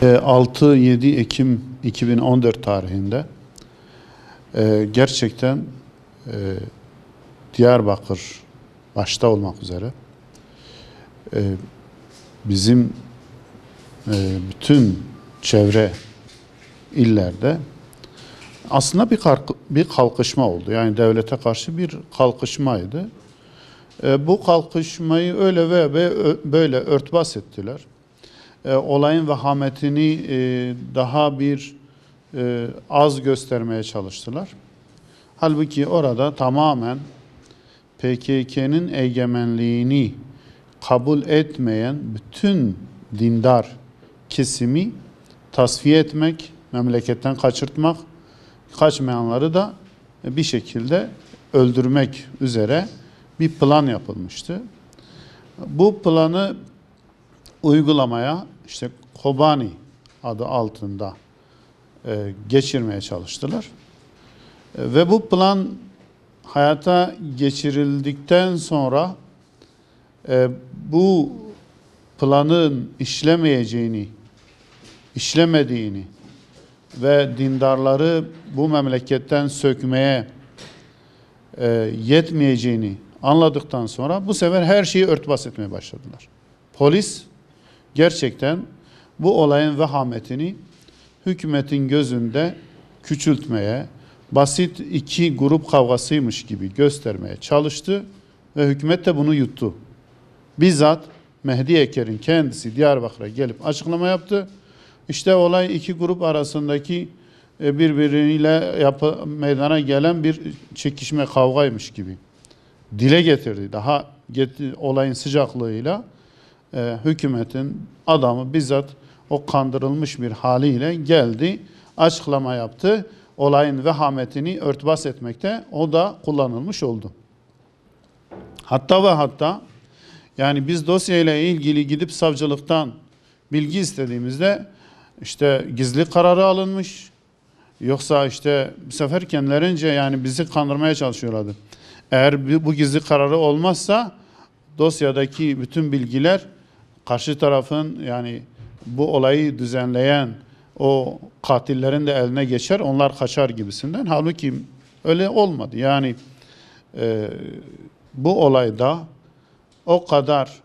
6-7 E, Ekim 2014 tarihinde e, gerçekten e, Diyarbakır başta olmak üzere bizim bütün çevre illerde aslında bir, bir kalkışma oldu. Yani devlete karşı bir kalkışmaydı. Bu kalkışmayı öyle ve, böyle örtbas ettiler. E, olayın vehametini e, daha bir e, az göstermeye çalıştılar. Halbuki orada tamamen PKK'nın egemenliğini kabul etmeyen bütün dindar kesimi tasfiye etmek, memleketten kaçırtmak, kaçmayanları da bir şekilde öldürmek üzere bir plan yapılmıştı. Bu planı uygulamaya işte Kobani adı altında e, geçirmeye çalıştılar. E, ve bu plan hayata geçirildikten sonra e, bu planın işlemeyeceğini, işlemediğini ve dindarları bu memleketten sökmeye e, yetmeyeceğini anladıktan sonra bu sefer her şeyi örtbas etmeye başladılar. Polis gerçekten bu olayın vehametini hükümetin gözünde küçültmeye, basit iki grup kavgasıymış gibi göstermeye çalıştı ve hükümet de bunu yuttu. Bizzat Mehdi Eker'in kendisi Diyarbakır'a gelip açıklama yaptı. İşte olay iki grup arasındaki e, birbiriyle yapı, meydana gelen bir çekişme kavgaymış gibi dile getirdi. Daha get- olayın sıcaklığıyla e, hükümetin adamı bizzat o kandırılmış bir haliyle geldi, açıklama yaptı. Olayın vehametini örtbas etmekte o da kullanılmış oldu. Hatta ve hatta yani biz dosyayla ilgili gidip savcılıktan bilgi istediğimizde işte gizli kararı alınmış. Yoksa işte bu sefer kendilerince yani bizi kandırmaya çalışıyorlardı. Eğer bu- gizli kararı olmazsa dosyadaki bütün bilgiler karşı tarafın yani bu olayı düzenleyen o katillerin de eline geçer, onlar kaçar gibisinden. Halbuki öyle olmadı. Yani e, bu olayda o kadar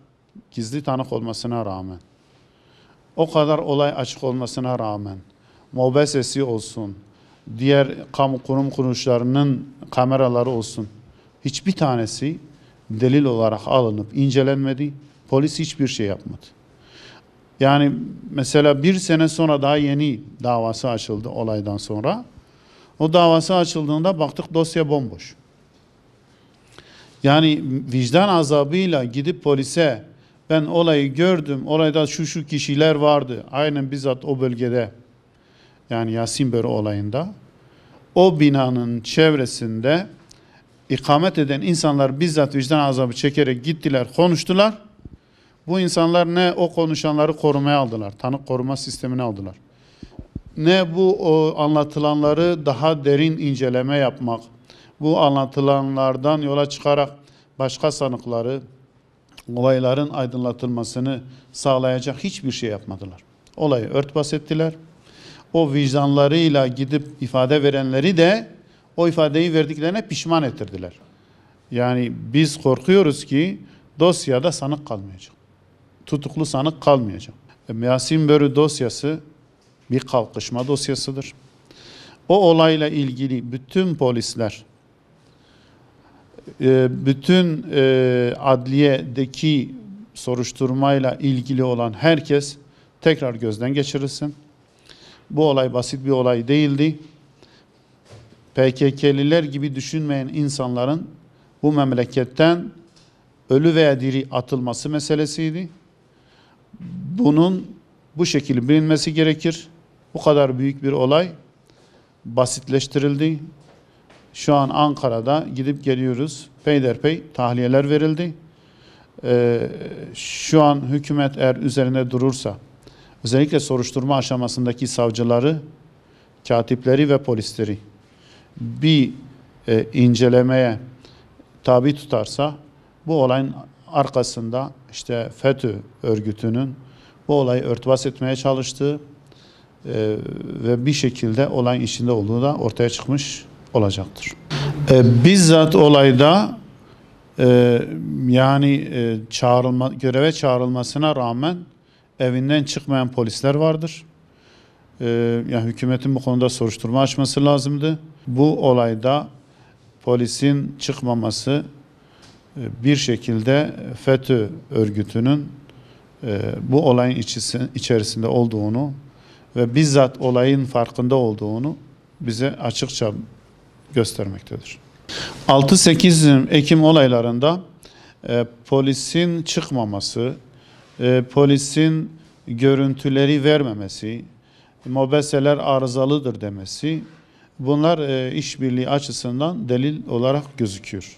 gizli tanık olmasına rağmen, o kadar olay açık olmasına rağmen, mobesesi olsun, diğer kamu kurum kuruluşlarının kameraları olsun, hiçbir tanesi delil olarak alınıp incelenmedi. Polis hiçbir şey yapmadı. Yani mesela bir sene sonra daha yeni davası açıldı olaydan sonra. O davası açıldığında baktık dosya bomboş. Yani vicdan azabıyla gidip polise ben olayı gördüm, olayda şu şu kişiler vardı. Aynen bizzat o bölgede yani Yasin olayında o binanın çevresinde ikamet eden insanlar bizzat vicdan azabı çekerek gittiler, konuştular. Bu insanlar ne o konuşanları korumaya aldılar, tanık koruma sistemine aldılar. Ne bu o anlatılanları daha derin inceleme yapmak, bu anlatılanlardan yola çıkarak başka sanıkları, olayların aydınlatılmasını sağlayacak hiçbir şey yapmadılar. Olayı örtbas ettiler. O vicdanlarıyla gidip ifade verenleri de o ifadeyi verdiklerine pişman ettirdiler. Yani biz korkuyoruz ki dosyada sanık kalmayacak. Tutuklu sanık kalmayacak. Yasin Börü dosyası bir kalkışma dosyasıdır. O olayla ilgili bütün polisler, e, bütün e, adliyedeki soruşturmayla ilgili olan herkes tekrar gözden geçirilsin. Bu olay basit bir olay değildi. PKK'liler gibi düşünmeyen insanların bu memleketten ölü veya diri atılması meselesiydi. Bunun bu şekilde bilinmesi gerekir. Bu kadar büyük bir olay basitleştirildi. Şu an Ankara'da gidip geliyoruz. Peyderpey tahliyeler verildi. Ee, şu an hükümet eğer üzerine durursa, özellikle soruşturma aşamasındaki savcıları, katipleri ve polisleri bir e, incelemeye tabi tutarsa bu olayın arkasında işte FETÖ örgütünün bu olayı örtbas etmeye çalıştığı, e, ve bir şekilde olayın içinde olduğu da ortaya çıkmış olacaktır. E, bizzat olayda e, yani e, çağrılma göreve çağrılmasına rağmen evinden çıkmayan polisler vardır. E, yani hükümetin bu konuda soruşturma açması lazımdı. Bu olayda polisin çıkmaması bir şekilde FETÖ örgütünün e, bu olayın içerisinde olduğunu ve bizzat olayın farkında olduğunu bize açıkça göstermektedir. 6-8 Ekim olaylarında e, polisin çıkmaması, e, polisin görüntüleri vermemesi, mobeseler arızalıdır demesi bunlar e, işbirliği açısından delil olarak gözüküyor.